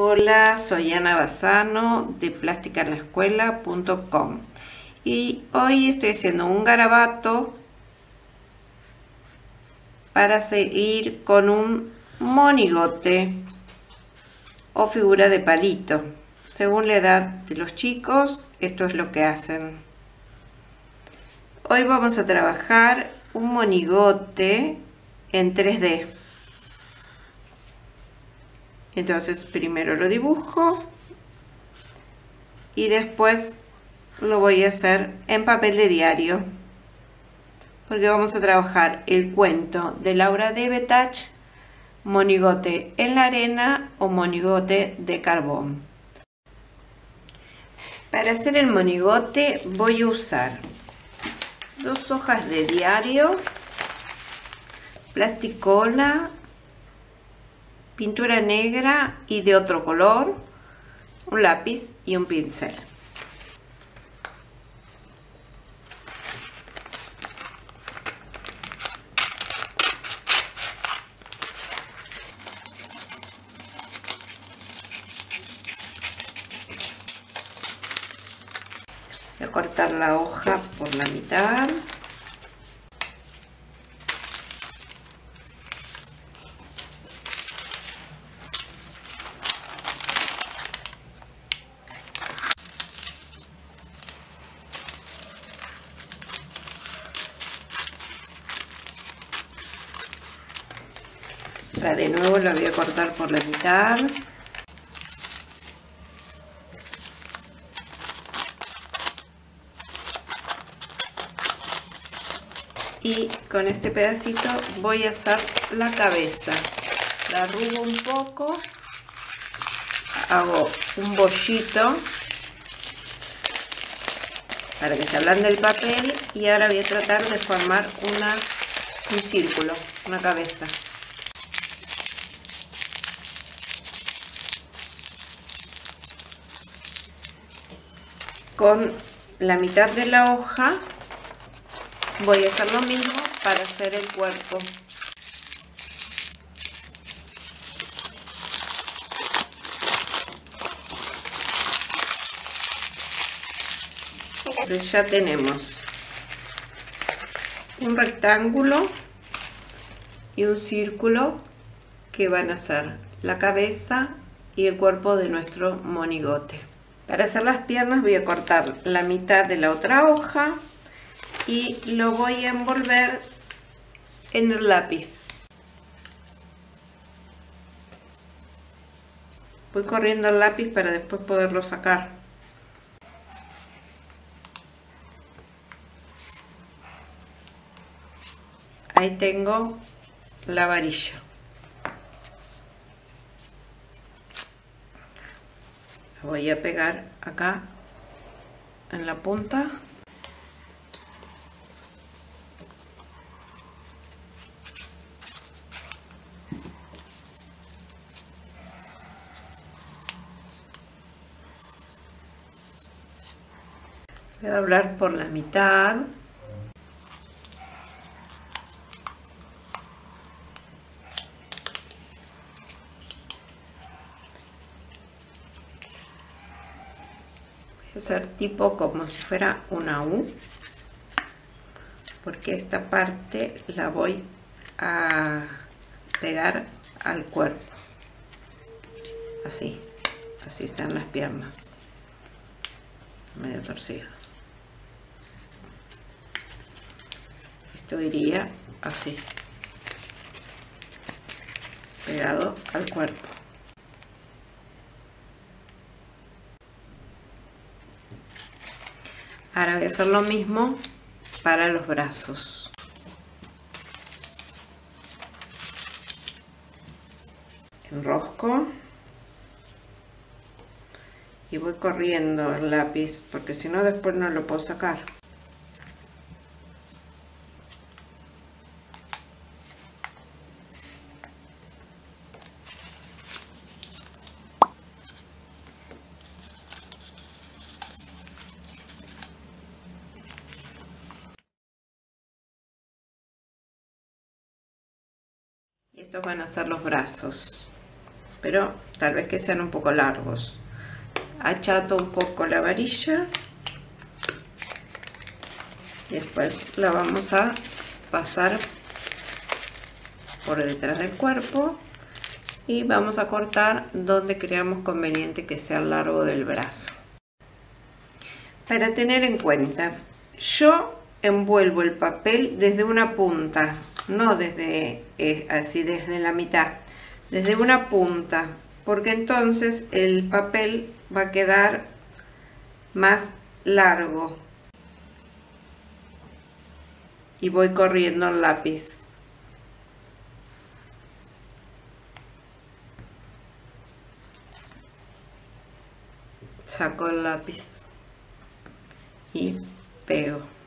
Hola, soy Ana Bazano de plásticalaescuela.com y hoy estoy haciendo un garabato para seguir con un monigote o figura de palito. Según la edad de los chicos, esto es lo que hacen. Hoy vamos a trabajar un monigote en 3D. Entonces primero lo dibujo y después lo voy a hacer en papel de diario porque vamos a trabajar el cuento de Laura de Betach monigote en la arena o monigote de carbón. Para hacer el monigote voy a usar dos hojas de diario plasticola pintura negra y de otro color, un lápiz y un pincel. Voy a cortar la hoja por la mitad. De nuevo la voy a cortar por la mitad. Y con este pedacito voy a hacer la cabeza. La arrugo un poco hago un bollito para que se ablande el papel y ahora voy a tratar de formar un círculo, una cabeza con la mitad de la hoja. Voy a hacer lo mismo para hacer el cuerpo. Entonces ya tenemos un rectángulo y un círculo que van a ser la cabeza y el cuerpo de nuestro monigote para hacer las piernas voy a cortar la mitad de la otra hoja y lo voy a envolver en el lápiz. Voy corriendo el lápiz para después poderlo sacar. Ahí tengo la varilla. Voy a pegar acá en la punta. Voy a doblar por la mitad hacer tipo como si fuera una U porque esta parte la voy a pegar al cuerpo. Así así están las piernas. Medio torcido. Esto iría así pegado al cuerpo Ahora voy a hacer lo mismo para los brazos. Enrosco y voy corriendo el lápiz porque si no después no lo puedo sacar. Van a ser los brazos pero tal vez que sean un poco largos. Achato un poco la varilla. Después la vamos a pasar por detrás del cuerpo y vamos a cortar donde creamos conveniente que sea largo del brazo. Para tener en cuenta, yo envuelvo el papel desde una punta, no desde eh, así desde la mitad, desde una punta, porque entonces el papel va a quedar más largo. Y voy corriendo el lápiz. Saco el lápiz y pego.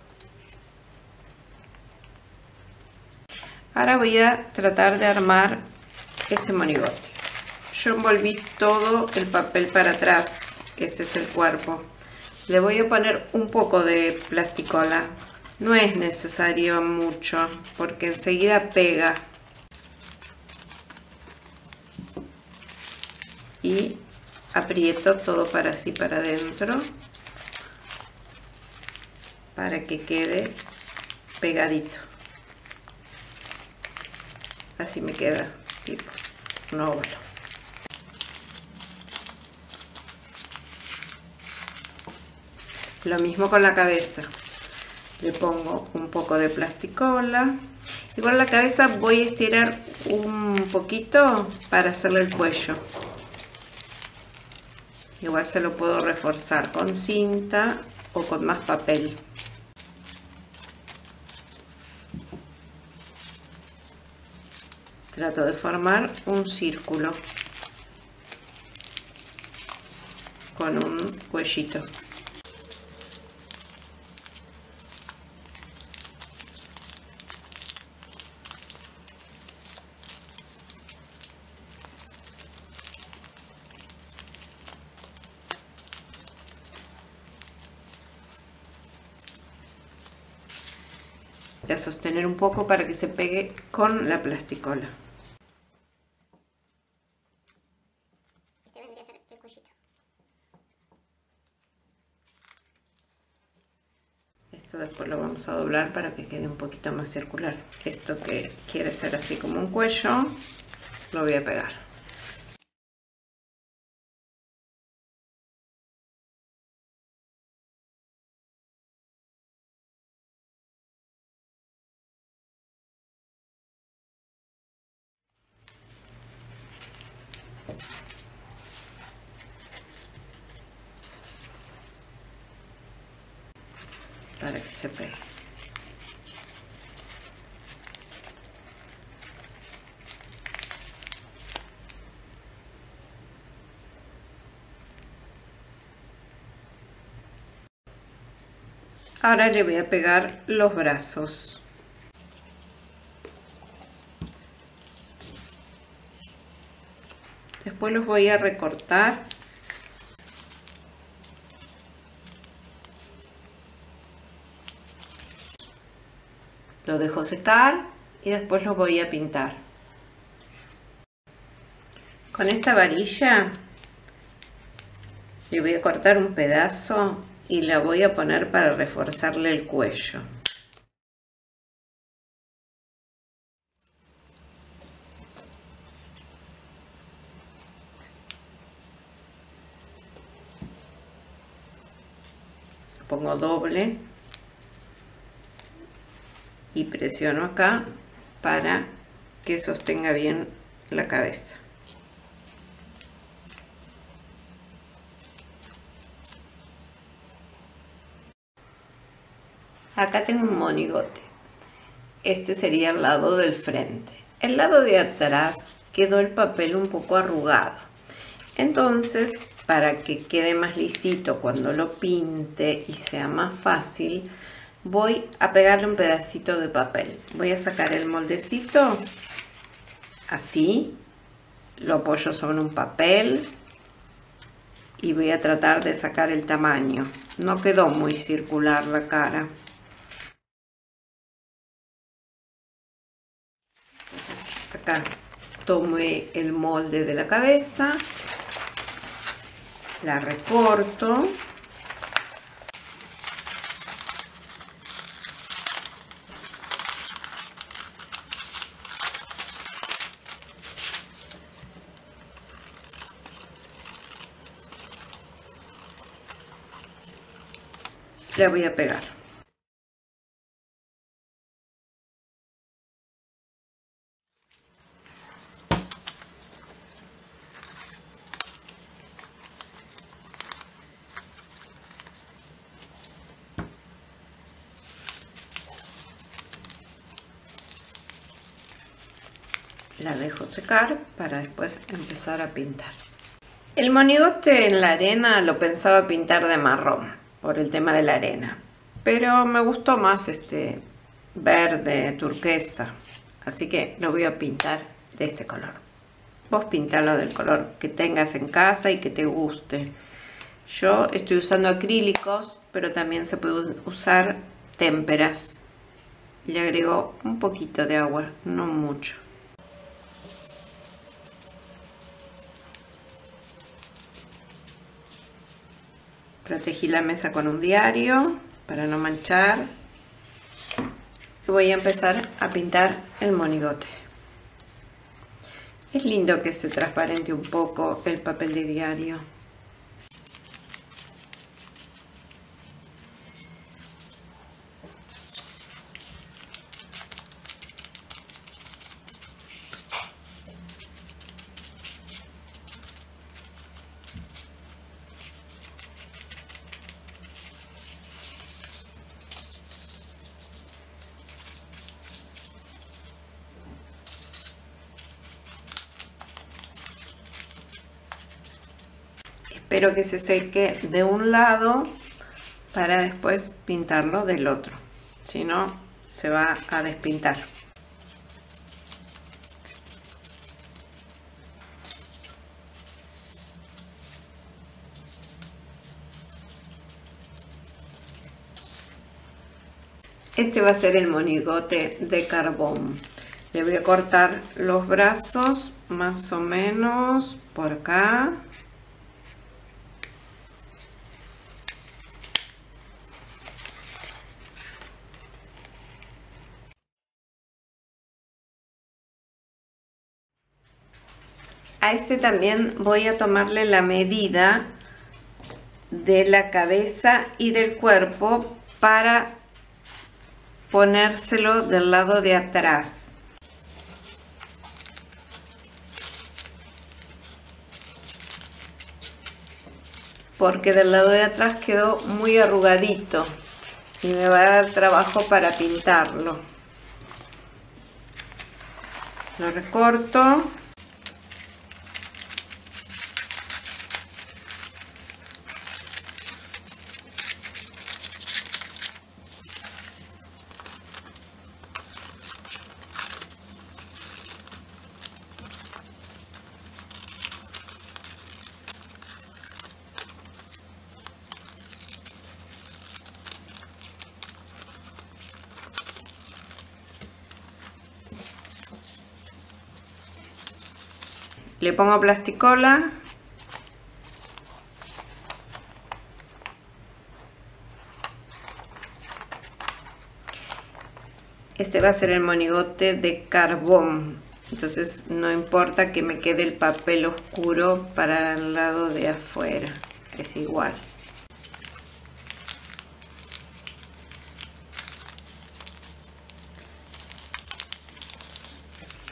Ahora voy a tratar de armar este monigote. Yo envolví todo el papel para atrás, que este es el cuerpo. Le voy a poner un poco de plasticola. No es necesario mucho, porque enseguida pega. Y aprieto todo para así para adentro para que quede pegadito así me queda tipo un óvalo lo mismo con la cabeza. Le pongo un poco de plasticola. Con la cabeza voy a estirar un poquito para hacerle el cuello. Igual se lo puedo reforzar con cinta o con más papel trato de formar un círculo con un cuellito sostener un poco para que se pegue con la plasticola. Esto después lo a doblar para que quede un poquito más circular. Esto que quiere ser así como un cuello, lo voy a pegar. para que se pegue. Ahora le voy a pegar los brazos. Después los voy a recortar lo dejo secar y después lo voy a pintar con esta varilla le voy a cortar un pedazo y la voy a poner para reforzarle el cuello pongo doble y presiono acá para que sostenga bien la cabeza. Acá tengo un monigote. Este sería el lado del frente. El lado de atrás quedó el papel un poco arrugado. Entonces, para que quede más lisito cuando lo pinte y sea más fácil, voy a pegarle un pedacito de papel. Voy a sacar el moldecito así, lo apoyo sobre un papel y voy a tratar de sacar el tamaño. No quedó muy circular la cara. Acá tomé el molde de la cabeza, la recorto. La voy a pegar. la dejo secar para después empezar a pintar. El monigote en la arena lo pensaba pintar de marrón por el tema de la arena, pero me gustó más este verde turquesa, así que lo voy a pintar de este color. Vos pintalo del color que tengas en casa y que te guste. Yo estoy usando acrílicos, pero también se puede usar témperas. Le agrego un poquito de agua, no mucho. Protegí la mesa con un diario para no manchar. Y voy a empezar a pintar el monigote. Es lindo que se transparente un poco el papel de diario. Que se seque de un lado para después pintarlo del otro. Si no, se va a despintar. Este va a ser el monigote de carbón. Le voy a cortar los brazos más o menos por acá. Este también voy a tomarle la medida de la cabeza y del cuerpo para ponérselo del lado de atrás. Porque del lado de atrás quedó muy arrugadito y me va a dar trabajo para pintarlo. Lo recorto. Le pongo plasticola. Este va a ser el monigote de carbón. Entonces no importa que me quede el papel oscuro para el lado de afuera. Es igual.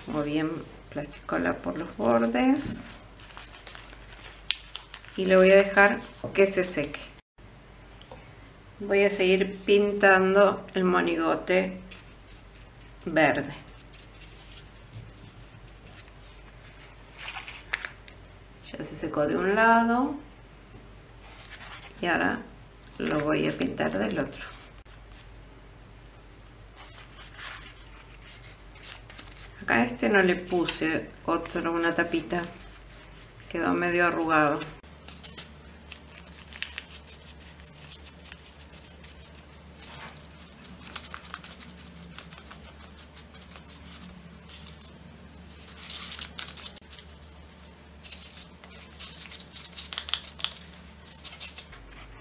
Muy bien plasticola por los bordes. Y lo voy a dejar que se seque. Voy a seguir pintando el monigote verde. Ya se secó de un lado. Y ahora lo voy a pintar del otro Acá este no le puse otro, una tapita. Quedó medio arrugado.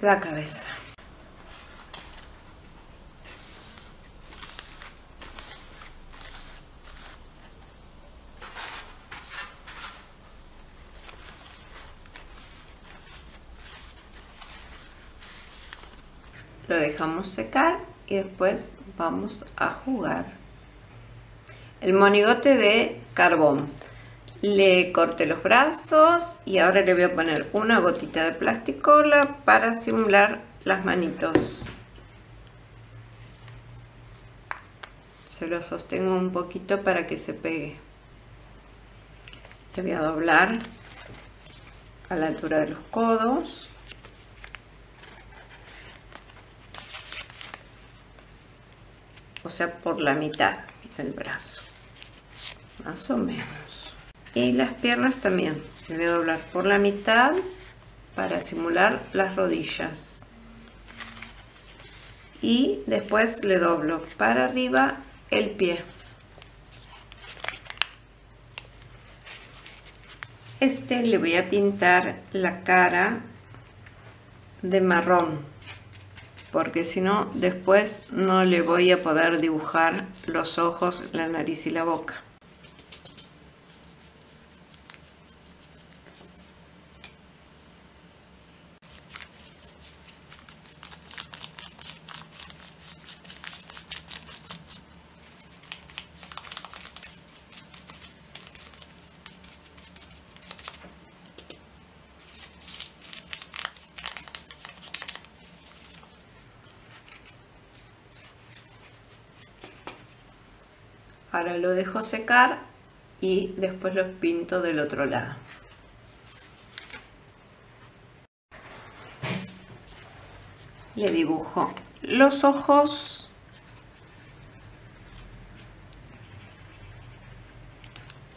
la cabeza. Lo dejamos secar y después vamos a jugar. El monigote de carbón. Le corté los brazos y ahora le voy a poner una gotita de plasticola para simular las manitos. Se lo sostengo un poquito para que se pegue. Le voy a doblar a la altura de los codos. O sea por la mitad del brazo más o menos. Y las piernas también le voy a doblar por la mitad para simular las rodillas. Y después le doblo para arriba el pie. Este le voy a pintar la cara de marrón porque si no después no le voy a poder dibujar los ojos, la nariz y la boca. Ahora lo dejo secar y después lo pinto del otro lado. Le dibujo los ojos.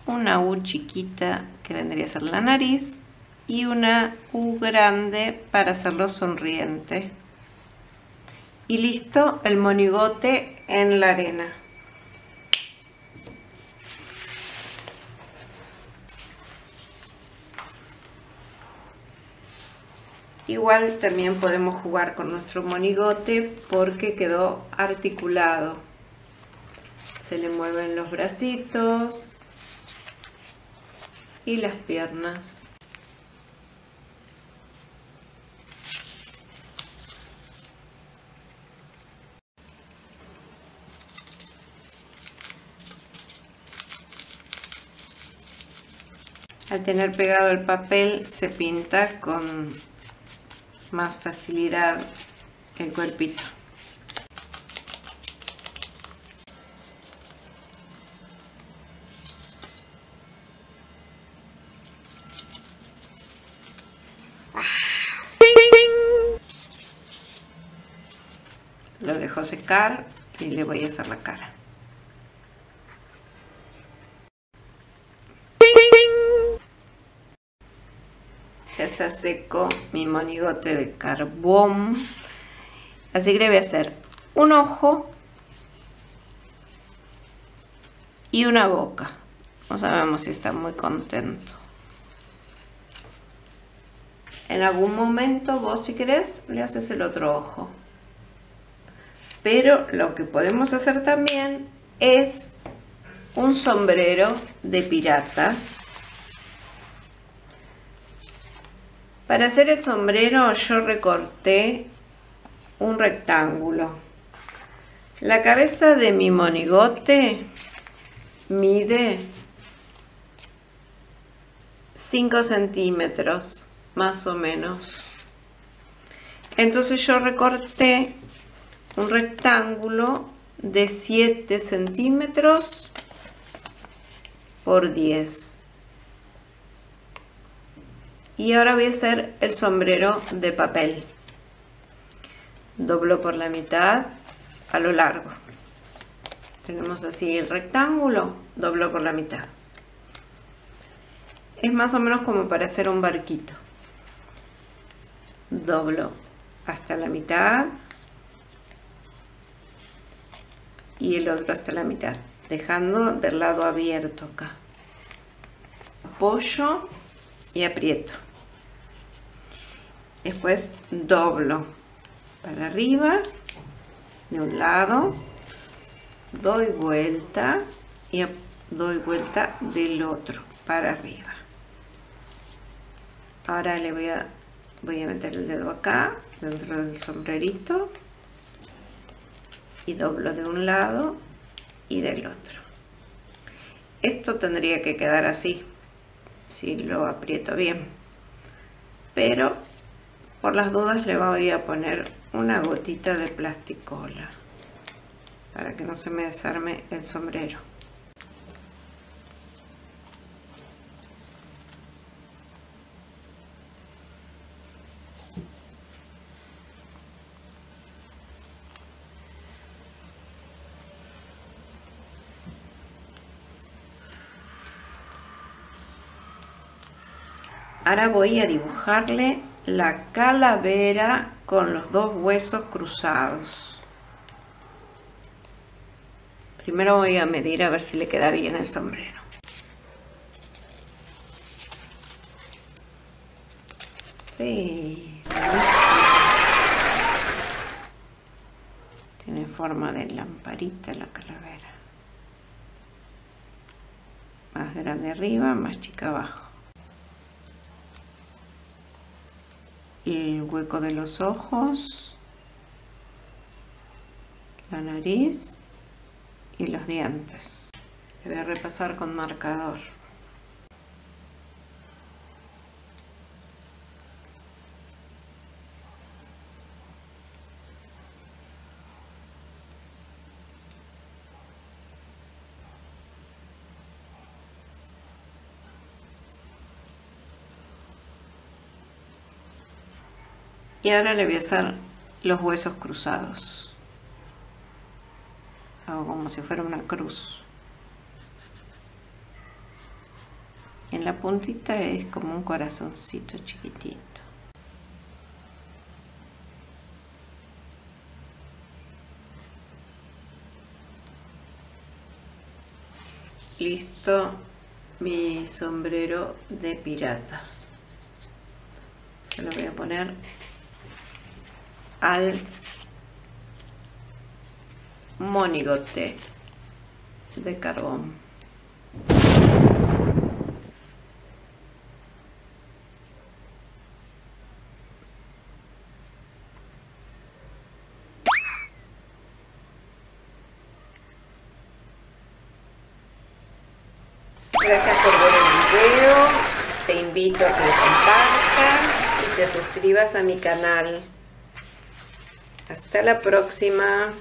Una U chiquita que vendría a ser la nariz y una U grande para hacerlo sonriente. Y listo el monigote en la arena. Igual también podemos jugar con nuestro monigote porque quedó articulado. Se le mueven los bracitos y las piernas. Al tener pegado el papel se pinta con más facilidad el cuerpito. Lo dejo secar y le voy a hacer la cara. Seco mi monigote de carbón. Así que le voy a hacer un ojo y una boca. No sabemos si está muy contento. En algún momento vos si querés le haces el otro ojo. Pero lo que podemos hacer también es un sombrero de pirata Para hacer el sombrero yo recorté un rectángulo. La cabeza de mi monigote mide 5 centímetros, más o menos. Entonces yo recorté un rectángulo de 7 centímetros por 10 y ahora voy a hacer el sombrero de papel. Doblo por la mitad a lo largo. Tenemos así el rectángulo doblo por la mitad. Es más o menos como para hacer un barquito. Doblo hasta la mitad y el otro hasta la mitad dejando del lado abierto acá. Apoyo y aprieto después doblo para arriba de un lado doy vuelta y doy vuelta del otro para arriba. Ahora le voy a voy a meter el dedo acá dentro del sombrerito y doblo de un lado y del otro. Esto tendría que quedar así si lo aprieto bien pero por las dudas le voy a poner una gotita de plasticola para que no se me desarme el sombrero. Ahora voy a dibujarle la calavera con los dos huesos cruzados. Primero voy a medir a ver si le queda bien el sombrero. Sí. Tiene forma de lamparita la calavera. Más grande arriba, más chica abajo. El hueco de los ojos, la nariz y los dientes. voy a repasar con marcador. Y ahora le voy a hacer los huesos cruzados. Hago como si fuera una cruz. Y en la puntita es como un corazoncito chiquitito. Listo mi sombrero de pirata. Se lo voy a poner al monigote de carbón. Gracias por ver el video, te invito a que compartas y te suscribas a mi canal. Hasta la próxima.